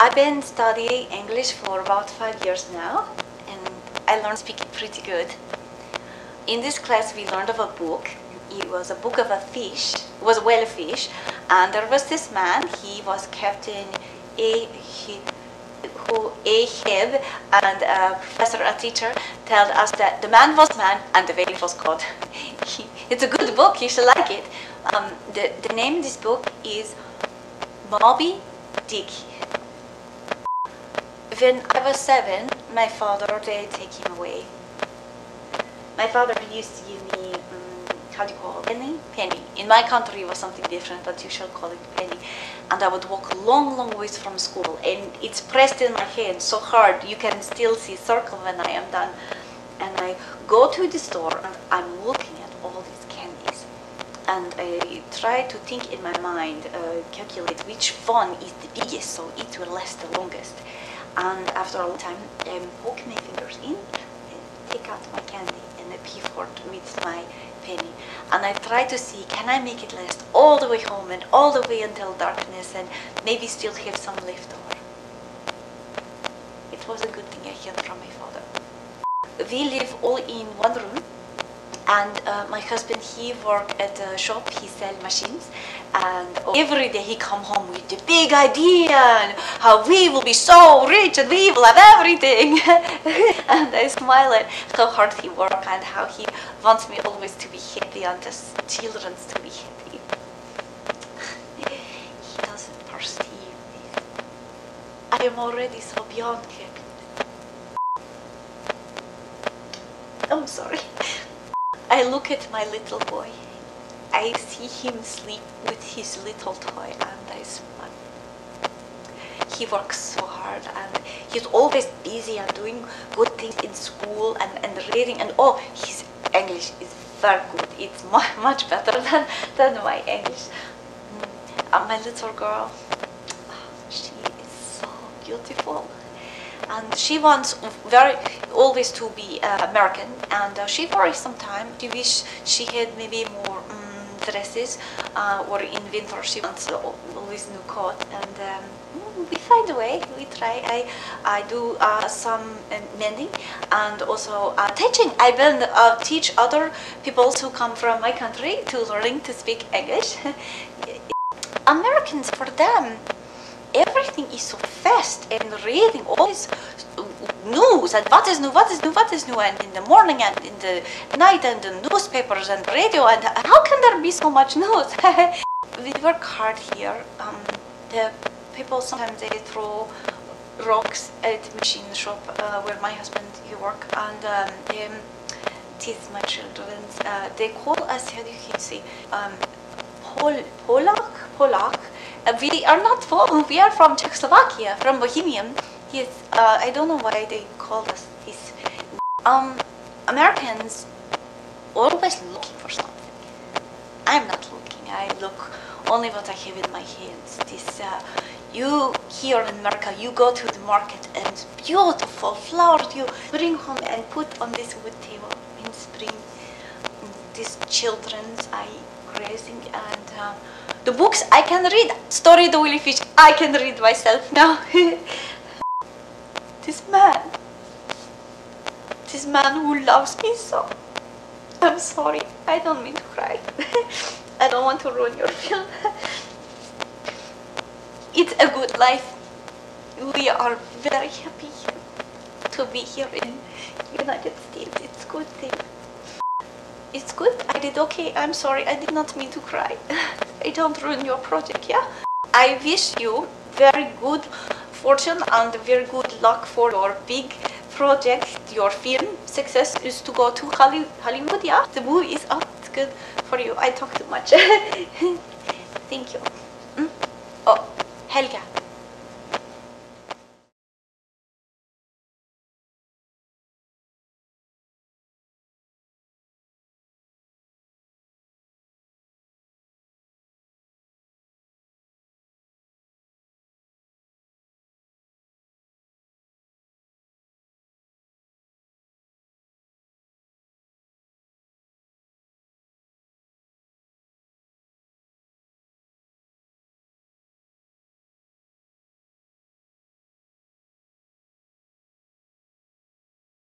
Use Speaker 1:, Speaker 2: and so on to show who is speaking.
Speaker 1: I've been studying English for about five years now, and I learned speaking pretty good. In this class, we learned of a book. It was a book of a fish. It was a whale fish, and there was this man. He was Captain A. He, who Ahab and a professor, a teacher, told us that the man was man and the whale was God. It's a good book. You should like it. Um, the the name of this book is Moby Dick. When I was seven, my father they take him away. My father used to give me um, how do you call it? Penny? Penny. In my country it was something different, but you shall call it penny. And I would walk long, long ways from school, and it's pressed in my hand so hard you can still see circle when I am done. And I go to the store and I'm looking at all these candies, and I try to think in my mind, uh, calculate which one is the biggest, so it will last the longest. And after a long time, um, I poke my fingers in, and take out my candy, and I pee with my penny. And I try to see, can I make it last all the way home and all the way until darkness, and maybe still have some left over. It was a good thing I heard from my father. We live all in one room, and uh, my husband he work at a shop. He sell machines. And every day he come home with the big idea how we will be so rich and we will have everything. And i smile at how hard he work and how he wants me always to be happy and the children to be happy. He doesn't perceive this. I am already so beyond happy i'm sorry I look at my little boy. I see him sleep with his little toy and I smile. He works so hard and he's always busy and doing good things in school and, and reading and oh his English is very good. It's much better than, than my English. Mm. And my little girl, she is so beautiful and she wants very always to be uh, American, and uh, she worries sometimes. She wish she had maybe more um, dresses, uh, or in winter she wants al- always new coat, and um, mm, we find a way. We try. I I do uh, some uh, mending and also uh, teaching. I will uh, teach other people who come from my country to learning to speak English. Americans for them everything is so fast and reading all this news and what is new, what is new, what is new, and in the morning and in the night and the newspapers and radio and how can there be so much news? we work hard here. Um, the people sometimes they throw rocks at machine shop uh, where my husband he work and um, they teach my children. Uh, they call us how do you say um, Pol Polak Polak. Uh, we are not Pol- we are from Czechoslovakia, from Bohemian. Yes, uh, I don't know why they called us this. Um, Americans always looking for something. I'm not looking. I look only what I have in my hands. This, uh, you here in America, you go to the market and beautiful flowers you bring home and put on this wood table in spring. Mm, These children's I raising and uh, the books I can read. Story of the Willy Fish I can read myself now. this man, this man who loves me so. I'm sorry. I don't mean to cry. I don't want to ruin your film. it's a good life. We are very happy to be here in United States. It's good did okay. I'm sorry. I did not mean to cry. I don't ruin your project, yeah? I wish you very good fortune and very good luck for your big project, your film success is to go to Holly- Hollywood, yeah? The movie is out. It's good for you. I talk too much. Thank you. Mm? Oh, Helga.